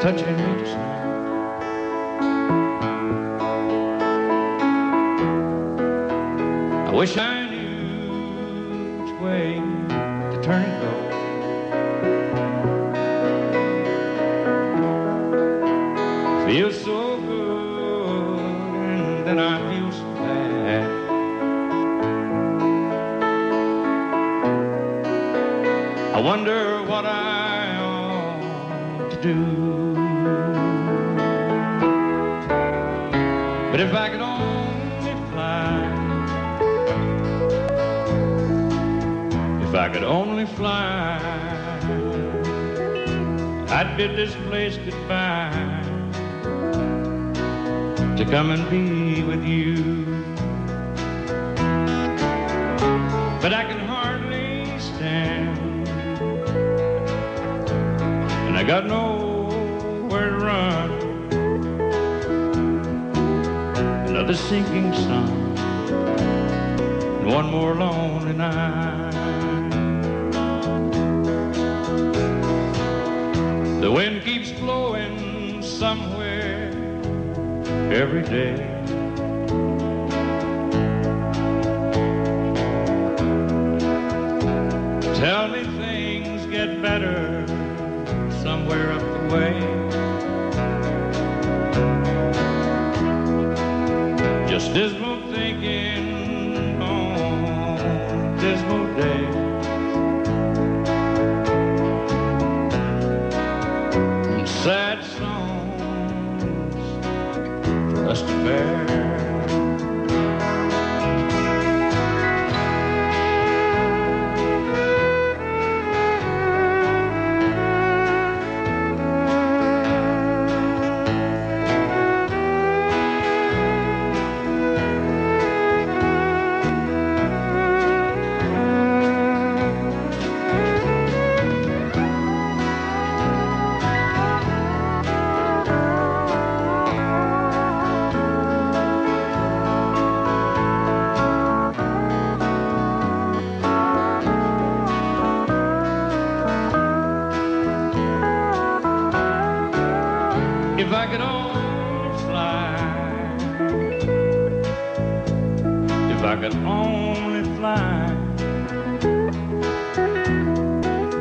touching me just now. I wish I knew which way to turn and go. Feels so good, and then I feel so bad. I wonder what I ought to do. But if I could only fly, if I could only fly, I'd bid this place goodbye to come and be with you. But I can hardly stand, and I got nowhere to run. Another sinking sun, and one more lonely night. The wind keeps blowing somewhere every day. Tell me things get better somewhere up the way. Just Only fly, if I could only fly,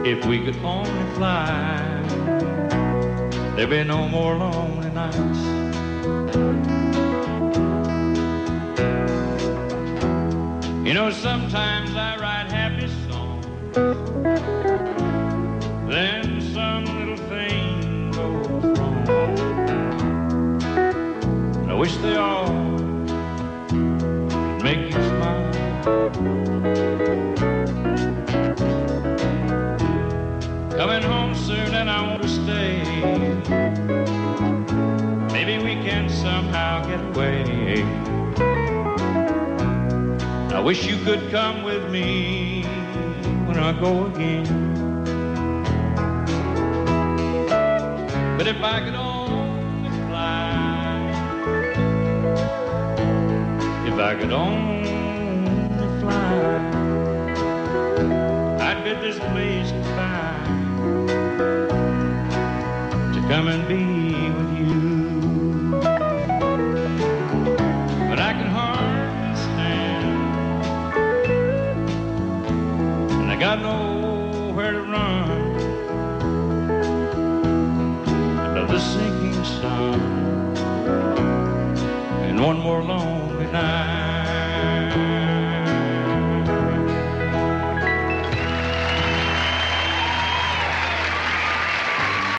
if we could only fly, there'd be no more lonely nights. You know, sometimes I write happy songs, then some little thing goes wrong. Wish they all could make you smile. Coming home soon and I want to stay. Maybe we can somehow get away. I wish you could come with me when I go again. But if I could I could only fly, I'd bid this place goodbye to come and be with you. But I can hardly stand, and I got nowhere to run. Another sinking sun,